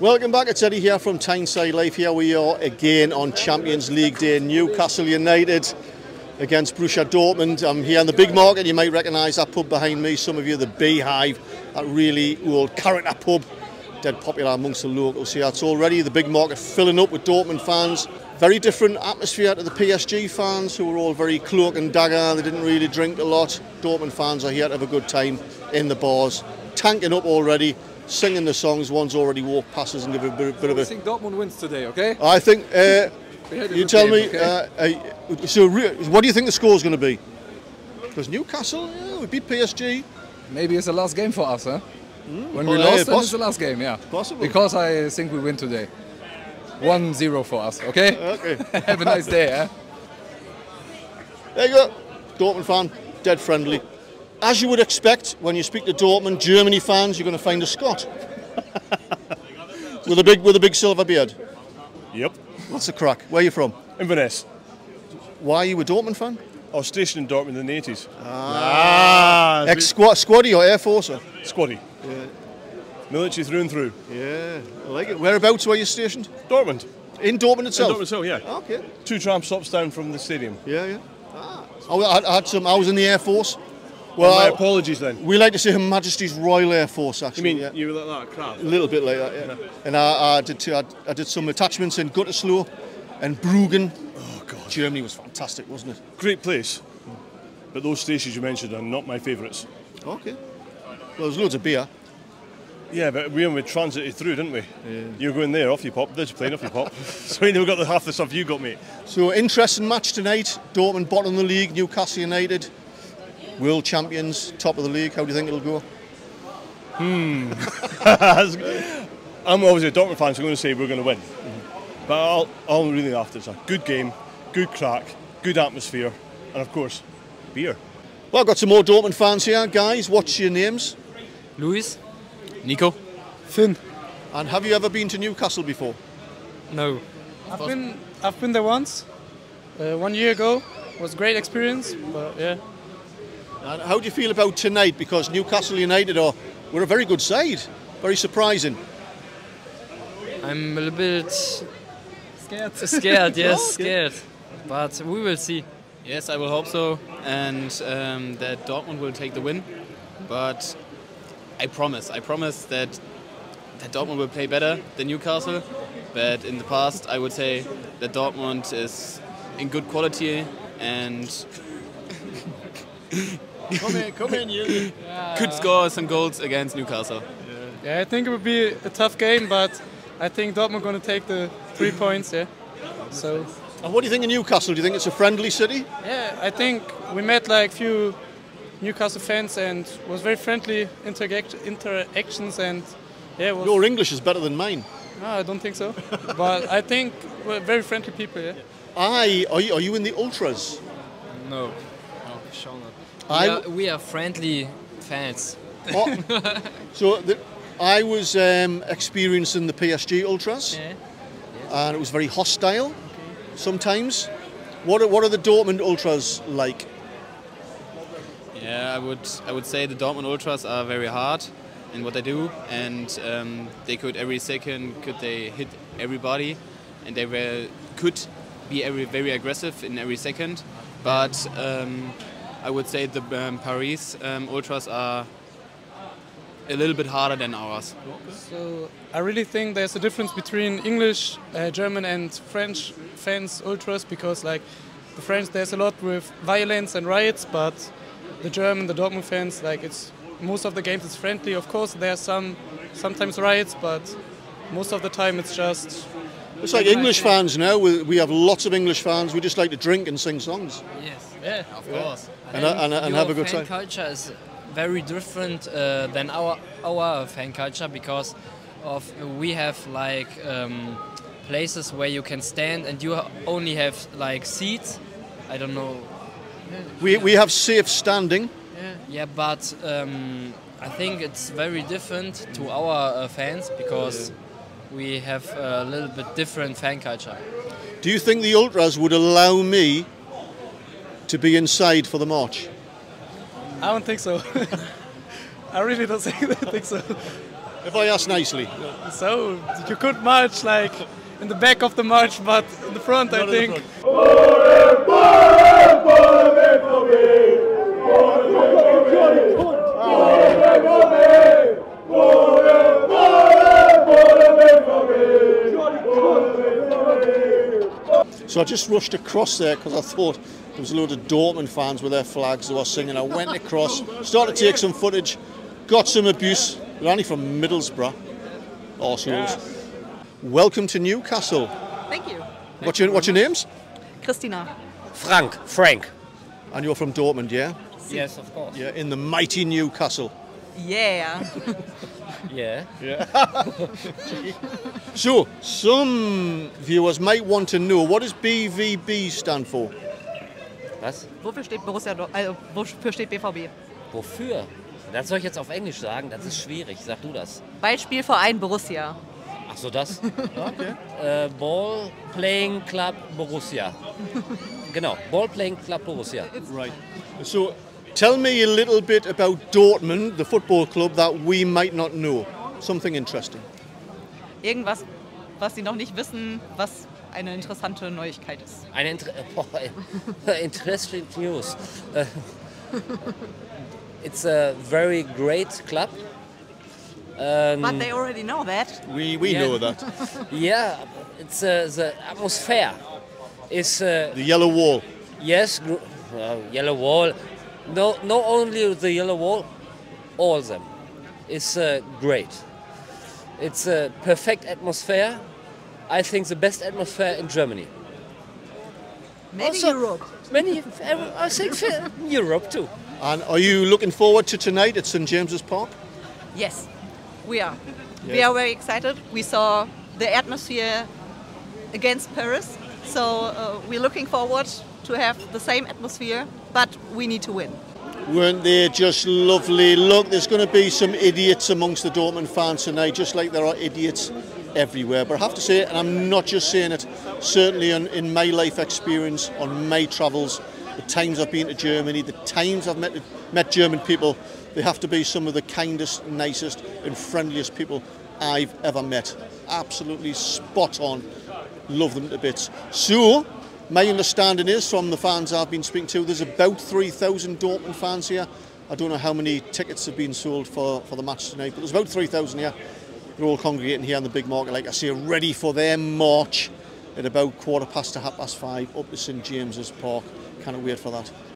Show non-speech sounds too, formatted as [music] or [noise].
Welcome back, it's Eddie here from Tyneside Life. Here we are again on Champions League Day. Newcastle United against Borussia Dortmund. I'm here in the Bigg Market. You might recognise that pub behind me. Some of you, the Beehive, that really old character pub, dead popular amongst the locals here. It's already the Bigg Market filling up with Dortmund fans. Very different atmosphere to the PSG fans, who were all very cloak and dagger. They didn't really drink a lot. Dortmund fans are here to have a good time in the bars, tanking up already singing the songs. One's already walked past us and give a bit, bit of a. I think Dortmund wins today. Okay. I think. Uh, you tell game, me. okay? Uh, uh, so, re- what do you think the score's going to be? Because Newcastle, yeah, we beat PSG. Maybe it's the last game for us, huh? When we yeah, lost, it's the last game. Yeah. Possible. Because I think we win today. 1-0 for us. Okay. Okay. [laughs] Have a nice day. Eh? There you go. Dortmund fan, dead friendly. As you would expect, when you speak to Dortmund Germany fans, you're going to find a Scot with a big with a big silver beard. Yep. What's the crack? Where are you from? Inverness. Why are you a Dortmund fan? I was stationed in Dortmund in the 80s. Ah, ex squad squaddy or air force? or? Squaddy. Military through and through. Yeah, I like it. Whereabouts were you stationed? Dortmund. In Dortmund In itself. Dortmund, so yeah. Okay. Two tram stops down from the stadium. Yeah, yeah. Ah. I, I- I had some. I was in the air force. Well, my apologies then. we like to say Her Majesty's Royal Air Force. You Actually, mean yeah. you were like that crap? a little bit like that, yeah. And I, I did. Too, I, I did some attachments in Gütersloh and Bruggen. Oh God. Germany was fantastic, wasn't it? Great place. But those stations you mentioned are not my favourites. Okay. Well, there's loads of beer. Yeah, but we only transited through, didn't we? You're going there, off you pop. There's your plane, off you pop. [laughs] so we never got the half the stuff you got, mate. So interesting match tonight. Dortmund bottom of the league. Newcastle United, world champions, top of the league. How do you think it'll go? Hmm. [laughs] I'm obviously a Dortmund fan, so I'm going to say we're going to win. But I'll, I'm really after is a good game, good crack, good atmosphere, and of course, beer. Well, I've got some more Dortmund fans here, guys. What's your names? Luis? Nico? Finn. And have you ever been to Newcastle before? No. I've been I've been there once, uh, one year ago. Was a great experience, but yeah. And how do you feel about tonight? Because Newcastle United are were a very good side, very surprising. I'm a little bit Scared. [laughs] scared, yes, [laughs] Oh, scared. But we will see. Yes, I will hope so, and um, that Dortmund will take the win. But I promise, I promise that that Dortmund will play better than Newcastle. But in the past, I would say that Dortmund is in good quality and [laughs] Come in, come in, you. [laughs] could score some goals against Newcastle. Yeah, I think it would be a tough game, but I think Dortmund going to take the three points. Yeah. So And what do you think of Newcastle? Do you think it's a friendly city? yeah, I think we met like few Newcastle fans and was very friendly interact- interactions and yeah. Was, Your English is better than mine. no, I don't think so. [laughs] but I think we're very friendly people. Yeah. I are you, are you in the ultras? No. No, sure not. I- We are, we are friendly fans. Oh, [laughs] so the, I was um, experiencing the PSG ultras, and it was very hostile sometimes. What are, what are the Dortmund ultras like? Yeah, I would I would say the Dortmund Ultras are very hard in what they do, and um, they could every second could they hit everybody, and they were could be every, very aggressive in every second. But um, I would say the um, Paris um, Ultras are a little bit harder than ours. So I really think there's a difference between English, uh, German, and French fans ultras because like the French there's a lot with violence and riots, but the German, the Dortmund fans like it's most of the games it's friendly. Of course there are some sometimes riots, but most of the time it's just It's like English fans now. We, we have lots of English fans. We just like to drink and sing songs Yes, yeah. of course. And, and, and have a good fan time. culture is very different uh, than our our fan culture because of we have like um, places where you can stand and you only have like seats. I don't know. We, we have safe standing. Yeah, but um, I think it's very different to our uh, fans because we have a little bit different fan culture. Do you think the ultras would allow me to be inside for the march? I don't think so. I really don't think, think so. If I ask nicely. So you could march like in the back of the march, but in the front, I Not in the think. So I just rushed across there because I thought there was a load of Dortmund fans with their flags that were singing. I went across, started to take some footage, got some abuse. They're only from Middlesbrough, arseholes. Welcome to Newcastle. Thank you. What's your, what's your names? Christina. Frank, Frank. And you're from Dortmund, yeah? Yes, of course. Yeah, in the mighty Newcastle. Yeah. Yeah. So, [laughs] some viewers might want to know what does BVB stand for? Was? Wofür steht Borussia äh, wofür steht BVB? Wofür? Das soll ich jetzt auf Englisch sagen? Das ist schwierig. Sag du das. Beispielverein Borussia. Ach so, das? [laughs] äh, Ball Playing Club Borussia. Genau, Ball Playing Club Borussia. Right. So, tell me a little bit about Dortmund, the football club that we might not know. Something interesting. Irgendwas, was Sie noch nicht wissen, was eine interessante Neuigkeit ist. Eine Inter [laughs] oh, [laughs] interesting news. Uh, [laughs] it's a very great club. Um, But they already know that. We, we Yeah. know that. yeah, it's uh, the atmosphere. Is uh, The yellow wall. Yes, uh, yellow wall. No, not only the yellow wall, all of them. It's uh, great. It's a perfect atmosphere. I think the best atmosphere in Germany. Maybe Also- Europe. Many, I think Europe too. And are you looking forward to tonight at St James's Park? Yes, we are. We are very excited. We saw the atmosphere against Paris, so uh, we're looking forward to have the same atmosphere, but we need to win. Weren't they just lovely? Look, there's going to be some idiots amongst the Dortmund fans tonight, just like there are idiots everywhere. But I have to say, and I'm not just saying it, certainly in, in my life experience, on my travels, the times I've been to Germany, the times I've met, met German people, they have to be some of the kindest, nicest, and friendliest people I've ever met. Absolutely spot on. Love them to bits. So, my understanding is from the fans I've been speaking to, there's about 3,000 Dortmund fans here. I don't know how many tickets have been sold for, for the match tonight, but there's about 3,000 here. They're all congregating here in the Bigg Market, like I say, ready for their march at about quarter past to half past five up to St James's Park. Cannot wait for that.